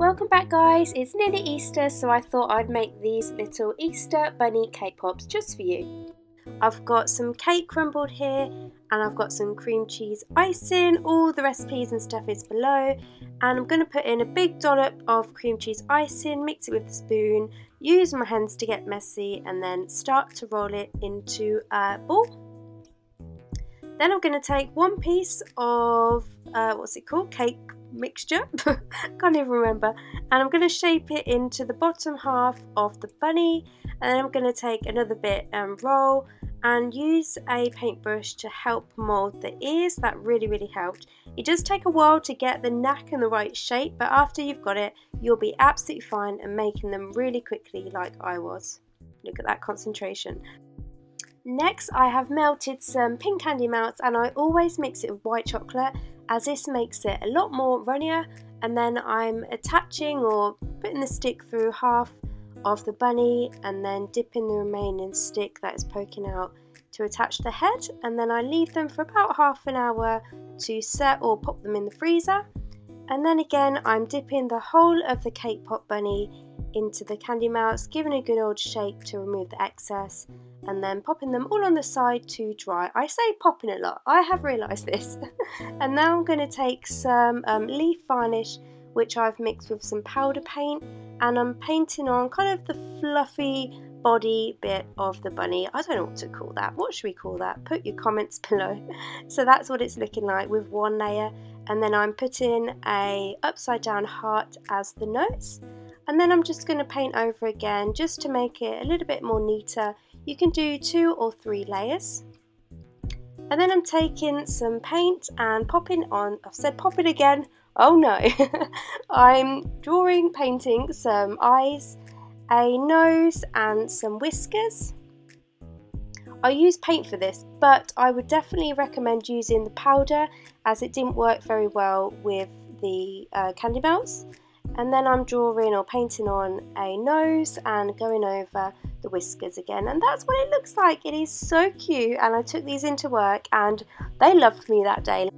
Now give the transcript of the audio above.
Welcome back guys, it's nearly Easter so I thought I'd make these little Easter bunny cake pops just for you. I've got some cake crumbled here and I've got some cream cheese icing, all the recipes and stuff is below and I'm going to put in a big dollop of cream cheese icing, mix it with a spoon, use my hands to get messy and then start to roll it into a ball. Then I'm going to take one piece of, uh, what's it called, cake mixture, can't even remember, and I'm going to shape it into the bottom half of the bunny and then I'm going to take another bit and roll and use a paintbrush to help mould the ears, that really really helped. It does take a while to get the neck in the right shape but after you've got it you'll be absolutely fine and making them really quickly like I was. Look at that concentration. Next I have melted some pink candy melts and I always mix it with white chocolate as this makes it a lot more runnier and then I'm attaching or putting the stick through half of the bunny and then dipping the remaining stick that is poking out to attach the head and then I leave them for about half an hour to set or pop them in the freezer. And then again I'm dipping the whole of the cake pop bunny into the candy melts, giving a good old shake to remove the excess and then popping them all on the side to dry. I say popping a lot, I have realised this. and now I'm going to take some um, leaf varnish which I've mixed with some powder paint and I'm painting on kind of the fluffy body bit of the bunny. I don't know what to call that. What should we call that? Put your comments below. so that's what it's looking like with one layer and then I'm putting a upside down heart as the nose and then I'm just going to paint over again just to make it a little bit more neater you can do two or three layers. And then I'm taking some paint and popping on I've said pop it again. Oh no. I'm drawing painting some eyes a nose and some whiskers. I use paint for this, but I would definitely recommend using the powder as it didn't work very well with the uh, candy melts and then I'm drawing or painting on a nose and going over the whiskers again. And that's what it looks like. It is so cute. And I took these into work and they loved me that day